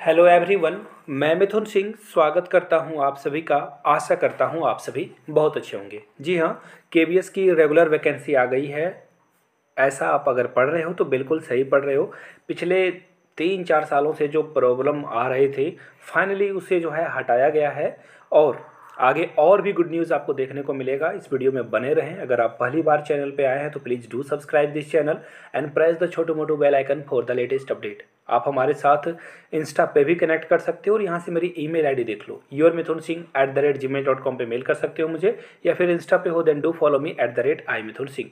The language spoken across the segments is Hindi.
हेलो एवरीवन मैं मिथुन सिंह स्वागत करता हूँ आप सभी का। आशा करता हूँ आप सभी बहुत अच्छे होंगे। जी हाँ के की रेगुलर वैकेंसी आ गई है। ऐसा आप अगर पढ़ रहे हो तो बिल्कुल सही पढ़ रहे हो। पिछले तीन चार सालों से जो प्रॉब्लम आ रहे थे फाइनली उसे जो है हटाया गया है। और आगे और भी गुड न्यूज़ आपको देखने को मिलेगा। इस वीडियो में बने रहें। अगर आप पहली बार चैनल पर आए हैं तो please do subscribe this channel and press the छोटो मोटो bell icon for the latest update आप हमारे साथ इंस्टा पे भी कनेक्ट कर सकते हो और यहाँ से मेरी ईमेल आईडी देख लो। Your Mithun Singh at the rate Gmail dot com पर मेल कर सकते हो मुझे या फिर इंस्टा पे हो then do follow me at the rate I Mithun Singh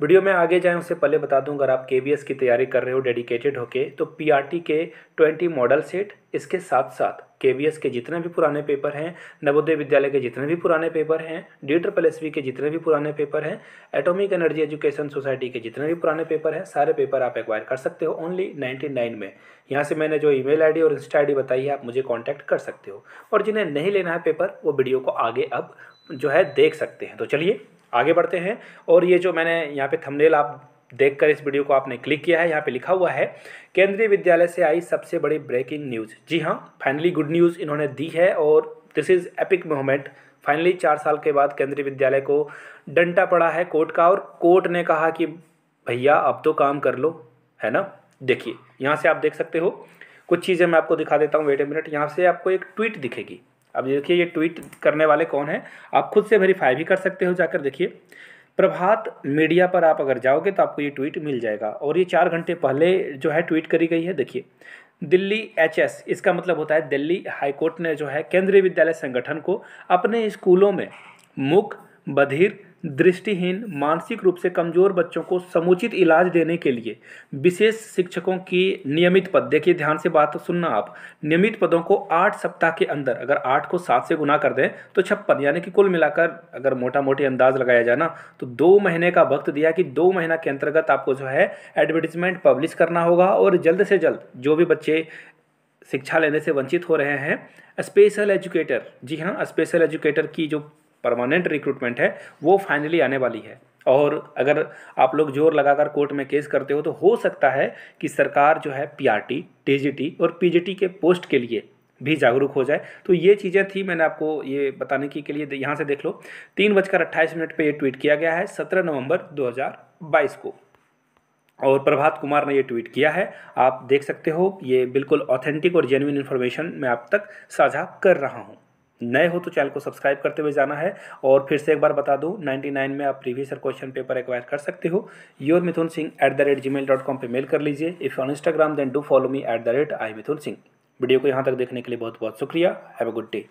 video में आगे जाएँ उससे पहले बता दूँ, अगर आप के की तैयारी कर रहे हो डेडिकेटेड होके तो पीआरटी के ट्वेंटी मॉडल सेट इसके साथ साथ के के जितने भी पुराने पेपर हैं, नवोदय विद्यालय के जितने भी पुराने पेपर हैं डी ट्रिपल एस के जितने भी पुराने पेपर हैं एटॉमिक एनर्जी एजुकेशन सोसाइटी के जितने भी पुराने पेपर हैं, सारे पेपर आप एक्वायर कर सकते हो ओनली नाइन्टी नाइन में। यहाँ से मैंने जो ईमेल आईडी और इंस्टा आईडी बताई है, आप मुझे कॉन्टैक्ट कर सकते हो। और जिन्हें नहीं लेना है पेपर वो वीडियो को आगे अब जो है देख सकते हैं। तो चलिए आगे बढ़ते हैं। और ये जो मैंने यहाँ पे थंबनेल आप देखकर इस वीडियो को आपने क्लिक किया है, यहाँ पे लिखा हुआ है, केंद्रीय विद्यालय से आई सबसे बड़ी ब्रेकिंग न्यूज़ जी हाँ फाइनली गुड न्यूज़ इन्होंने दी है और this is epic moment finally चार साल के बाद केंद्रीय विद्यालय को डंटा पड़ा है कोर्ट का और कोर्ट ने कहा कि, भैया, अब तो काम कर लो। है ना? देखिए, यहाँ से आप देख सकते हो। कुछ चीज़ें मैं आपको दिखा देता हूँ। वेट ए मिनट यहाँ से आपको एक ट्वीट दिखेगी। अब देखिए, ये ट्वीट करने वाले कौन हैं? आप खुद से वेरीफाई भी कर सकते हो जाकर देखिए। प्रभात मीडिया पर आप अगर जाओगे तो आपको ये ट्वीट मिल जाएगा। और ये चार घंटे पहले जो है ट्वीट करी गई है, देखिए। दिल्ली एचएस, इसका मतलब होता है दिल्ली हाईकोर्ट ने जो है केंद्रीय विद्यालय संगठन को अपने स्कूलों में मुख, बधिर दृष्टिहीन, मानसिक रूप से कमज़ोर बच्चों को समुचित इलाज देने के लिए विशेष शिक्षकों की नियमित पद। देखिए, ध्यान से बात सुनना आप। नियमित पदों को आठ सप्ताह के अंदर, अगर आठ को सात से गुना कर दें तो छप्पन, यानी कि कुल मिलाकर अगर मोटा मोटी अंदाज लगाया जाए ना तो दो महीने का वक्त दिया कि दो महीना के अंतर्गत आपको जो है एडवर्टीजमेंट पब्लिश करना होगा और जल्द से जल्द जो भी बच्चे शिक्षा लेने से वंचित हो रहे हैं, स्पेशल एजुकेटर, जी हाँ स्पेशल एजुकेटर की जो परमानेंट रिक्रूटमेंट है, वो फाइनली आने वाली है। और अगर आप लोग ज़ोर लगाकर कोर्ट में केस करते हो तो हो सकता है कि सरकार जो है पीआरटी टीजीटी और पीजीटी के पोस्ट के लिए भी जागरूक हो जाए। तो ये चीज़ें थी, मैंने आपको ये बताने की, के लिए यहाँ से देख लो। तीन बजकर अट्ठाईस मिनट पर ये ट्वीट किया गया है, सत्रह नवंबर 2022 को। और प्रभात कुमार ने ये ट्वीट किया है, आप देख सकते हो, ये बिल्कुल ऑथेंटिक और जेन्यून इन्फॉर्मेशन मैं आप तक साझा कर रहा हूँ। नए हो तो चैनल को सब्सक्राइब करते हुए जाना है। और फिर से एक बार बता दूँ 99 में आप प्रीवियस क्वेश्चन पेपर एक्वायर कर सकते हो। Your Mithun Singh at the rate Gmail dot com पर मेल कर लीजिए। If on Instagram then do follow me at the rate I Mithun Singh. Video को यहाँ तक देखने के लिए बहुत बहुत शुक्रिया। Have a good day